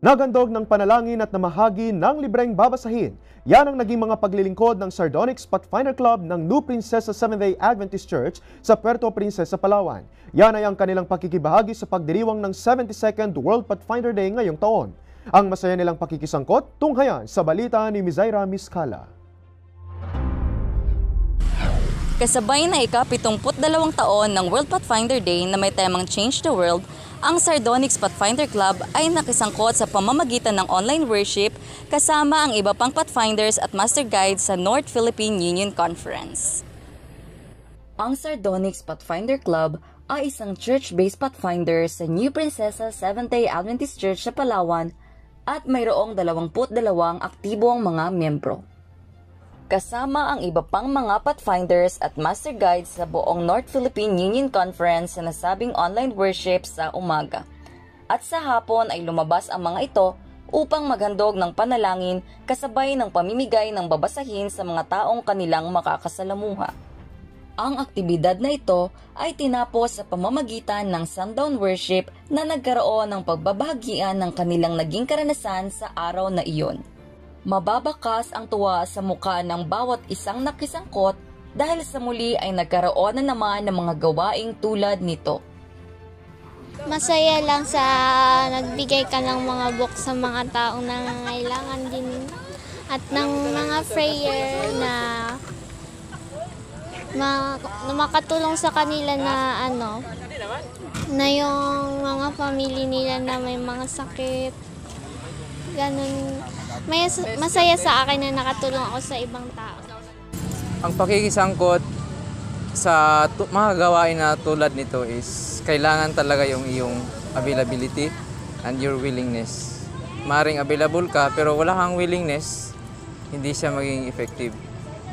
Nagandog ng panalangin at namahagi ng libreng babasahin. Yan ang naging mga paglilingkod ng Sardonyx Pathfinder Club ng New Princesa Seventh-day Adventist Church sa Puerto Princesa, Palawan. Yan ay ang kanilang pakikibahagi sa pagdiriwang ng 72nd World Pathfinder Day ngayong taon. Ang masaya nilang pakikisangkot, tunghayan sa balita ni Mizaira Miskala. Kasabay na ika-72 taon ng World Pathfinder Day na may temang Change the World, ang Sardonyx Pathfinder Club ay nakisangkot sa pamamagitan ng online worship kasama ang iba pang Pathfinders at Master Guides sa North Philippine Union Conference. Ang Sardonyx Pathfinder Club ay isang church-based pathfinder sa New Princesa Seventh-day Adventist Church sa Palawan at mayroong 22 aktibong mga miyembro kasama ang iba pang mga pathfinders at master guides sa buong North Philippine Union Conference sa nasabing online worship sa umaga. At sa hapon ay lumabas ang mga ito upang maghandog ng panalangin kasabay ng pamimigay ng babasahin sa mga taong kanilang makakasalamuha. Ang aktibidad na ito ay tinapos sa pamamagitan ng sundown worship na nagkaroon ng pagbabahagian ng kanilang naging karanasan sa araw na iyon. Mababakas ang tuwa sa muka ng bawat isang nakisangkot dahil sa muli ay nagkaroon na naman ng mga gawaing tulad nito. Masaya lang sa nagbigay ka ng mga book sa mga taong nangangailangan din at ng mga prayer na na makatulong sa kanila na ano na yung mga family nila na may mga sakit ganun may, masaya sa akin na nakatulong ako sa ibang tao. Ang pakikisangkot sa mga gawain na tulad nito is kailangan talaga yung iyong availability and your willingness. Maring available ka pero wala kang willingness, hindi siya maging effective.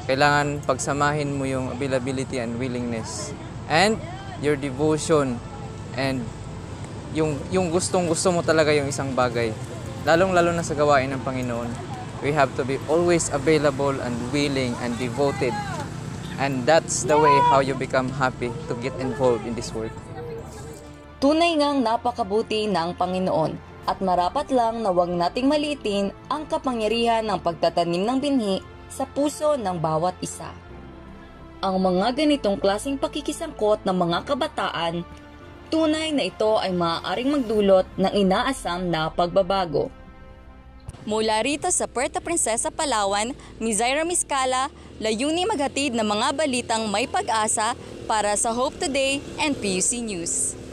Kailangan pagsamahin mo yung availability and willingness and your devotion and yung yung gustong gusto mo talaga yung isang bagay lalong-lalo na sa gawain ng Panginoon, we have to be always available and willing and devoted. And that's the way how you become happy to get involved in this work. Tunay ngang napakabuti ng Panginoon at marapat lang na huwag nating maliitin ang kapangyarihan ng pagtatanim ng binhi sa puso ng bawat isa. Ang mga ganitong klasing pakikisangkot ng mga kabataan tunay na ito ay maaaring magdulot ng inaasam na pagbabago. Mula rito sa Puerto Princesa, Palawan, Mizaira Miscala, layuni maghatid ng mga balitang may pag-asa para sa Hope Today and PUC News.